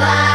Bye.